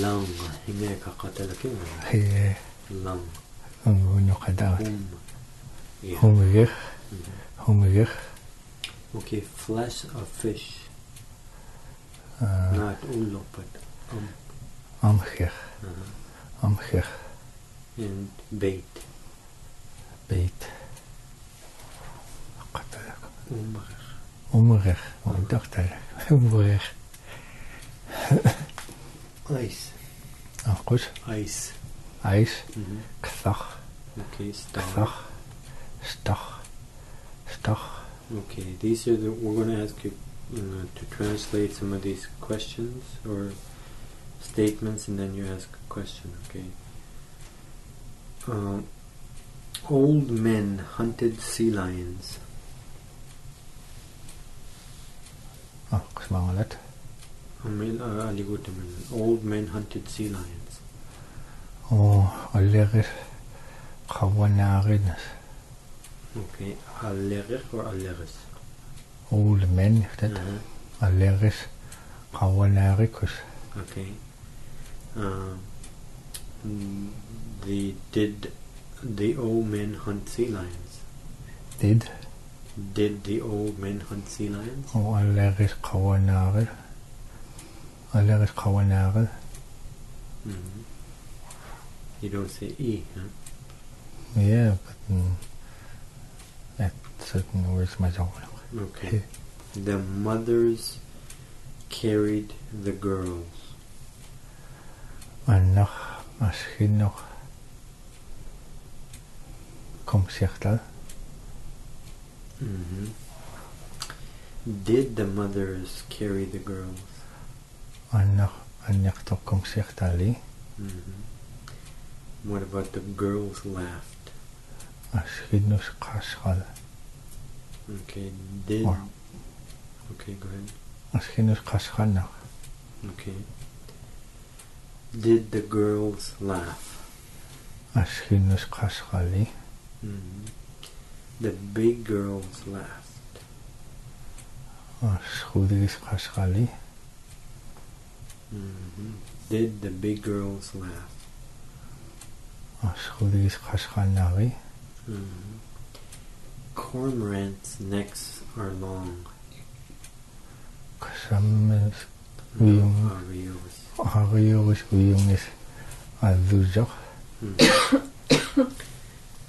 lang hime kakatalaki mo. Hige. Lang. Ang uno ka het Hum. Yeah. Mm-hmm. Okay, flesh ah. of fish. Uh, Not ulo, but um. Amgig. Uh -huh. And bait. Bait. Kakatalaki. Umrig. ik Mijn dochter. Umrig. Ice. Ah, goed. Ice. IJs. Mm-hmm. Ksach. Okay, star. Ksach. Stach. Stach. Okay, these are the. We're going to ask you uh, to translate some of these questions or statements, and then you ask a question. Okay. Um, old men hunted sea lions. Oh, Ah, ksmangalat. Uh. Old men hunted sea lions. Og alleris. Kawanarin. Okay, allerir or alleris. Old men. Det. Uh-huh. Alleris. Kawanarikus. Okay. Um, mm, the did the old men hunt sea lions? Did. Did the old men hunt sea lions? Og alleris kawanaril. Alleris kawanaril. hmm You don't say e, huh? Yeah, but mm, at certain words my own. Okay. The mothers carried the girls. Annach misschien nog kom zich dat. hmm Did the mothers carry the girls? Annach annach toch kom Mm-hmm. What about the girls laughed? Misschien nog kaschal. Okay. Did. Or. Okay, go ahead. Nog kaschal. Okay. Did the girls laugh? Misschien nog kaschal li. hmm The big girls laughed. Als goed is kaschal li. Did the big girls laugh? Als goed is kaschal na li. hmm Cormorants' necks are long. Kasam is No, Mm. arios. Arius uyung is aluzak.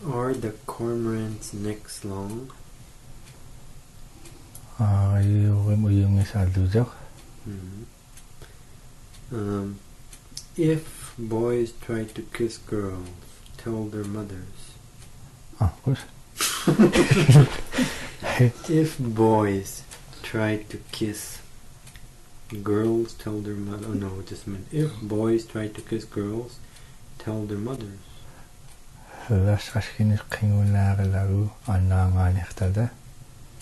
Are the cormorants' necks long? Arius uyung is aluzak. Mhm. Um, if boys try to kiss girls, tell their mothers. Ah, goed. If boys try to kiss girls, tell their mother. Oh no, just minute. If boys try to kiss girls, tell their mothers. Las misschien is kingunare lau ananganichtelde.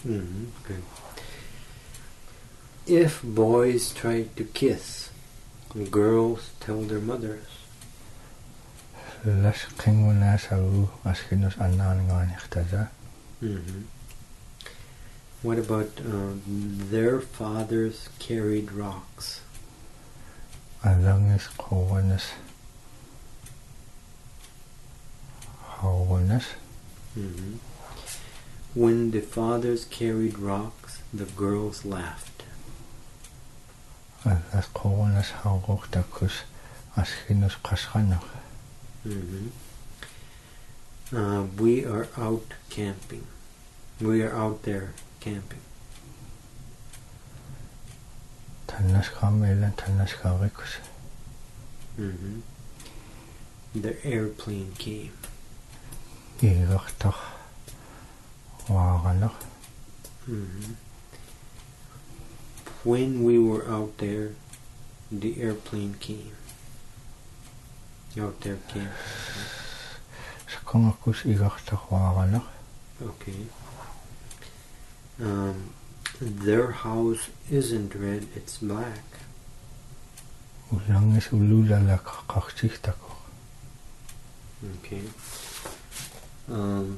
Mm-hmm. Good. If boys try to kiss girls, tell their mothers. Kinguna sau misschien is ananganichtelde. Mm-hmm. What about um, their fathers carried rocks? Alang is gewoon is gewoon is. Mm-hmm. When the fathers carried rocks, the girls laughed. ас коронас хаагууртаккус асгинус қасранер Uh, we are out camping. We are out there camping. Tannas kamelan tannas karikus. Mhm. The airplane came. Igertach. Waaranach. Mhm. When we were out there, the airplane came. Out there igachtach waganach. Okay. Um, their house isn't red, it's black. Ulang is ululala kakachtichtako. Okay. Um,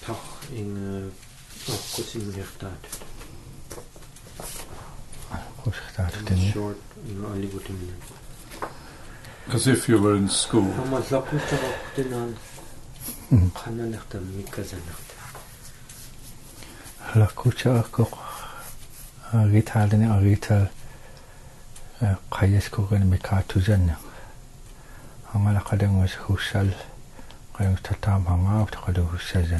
toch in uh, oh, kutsing which started in short, you know, only put in As if you were in school. أما تلقوا تلقوا تلقوا خلنا نخدم من كذا نخدم. لقوشا أكوك أريت علني أريت قيس كوغن مكاتو جنة. أما لقد مش قيم تتام هما وتقدر خوشل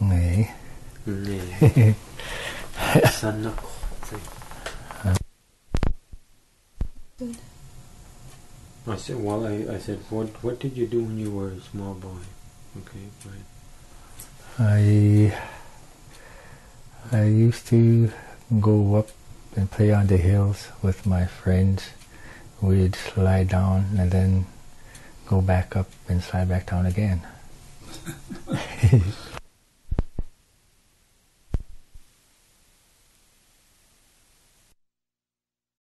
نعم. نعم. سنكو. I said, well, I, I said, what, what did you do when you were a small boy? Okay, right. I I used to go up and play on the hills with my friends. We'd slide down and then go back up and slide back down again.